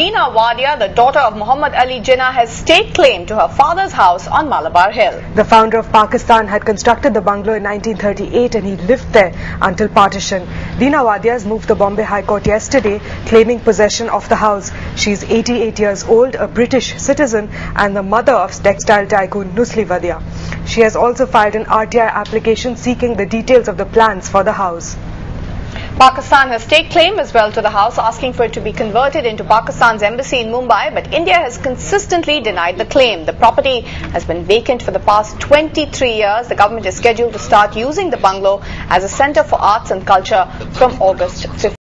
Dina Wadia, the daughter of Muhammad Ali Jinnah, has state claim to her father's house on Malabar Hill. The founder of Pakistan had constructed the bungalow in 1938 and he lived there until partition. Dina Wadia has moved to Bombay High Court yesterday claiming possession of the house. She is 88 years old, a British citizen and the mother of textile tycoon Nusli Wadia. She has also filed an RTI application seeking the details of the plans for the house. Pakistan has state claim as well to the house, asking for it to be converted into Pakistan's embassy in Mumbai, but India has consistently denied the claim. The property has been vacant for the past 23 years. The government is scheduled to start using the bungalow as a center for arts and culture from August 15.